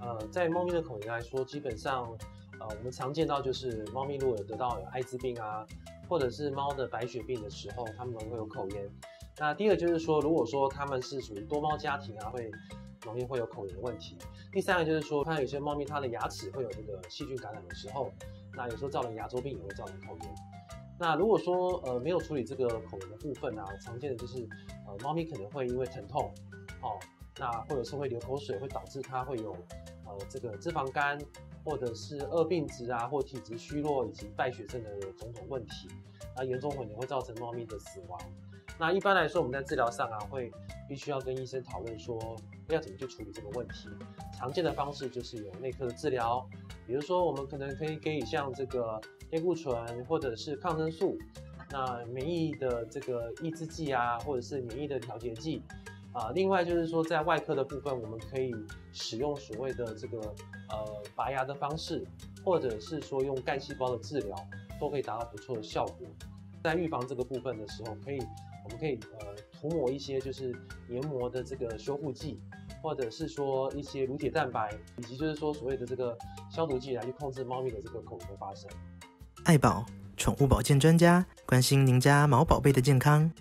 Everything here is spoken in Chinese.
呃，在猫咪的口炎来说，基本上，呃，我们常见到就是猫咪如果得到有艾滋病啊，或者是猫的白血病的时候，它们会有口炎。那第二个就是说，如果说它们是属于多猫家庭啊，会容易会有口炎的问题。第三个就是说，看有些猫咪它的牙齿会有这个细菌感染的时候，那有时候造成牙周病也会造成口炎。那如果说呃没有处理这个口炎的部分啊，常见的就是呃猫咪可能会因为疼痛，哦，那或者是会流口水，会导致它会有这个脂肪肝，或者是二病质啊，或体质虚弱以及败血症的种种问题，那严重可能会造成猫咪的死亡。那一般来说，我们在治疗上啊，会必须要跟医生讨论说要怎么去处理这个问题。常见的方式就是有内科的治疗，比如说我们可能可以给予像这个。类固醇或者是抗生素，那免疫的这个抑制剂啊，或者是免疫的调节剂啊。另外就是说，在外科的部分，我们可以使用所谓的这个呃拔牙的方式，或者是说用干细胞的治疗，都可以达到不错的效果。在预防这个部分的时候，可以我们可以呃涂抹一些就是黏膜的这个修复剂，或者是说一些乳铁蛋白，以及就是说所谓的这个消毒剂来去控制猫咪的这个口炎发生。爱宝宠物保健专家，关心您家毛宝贝的健康。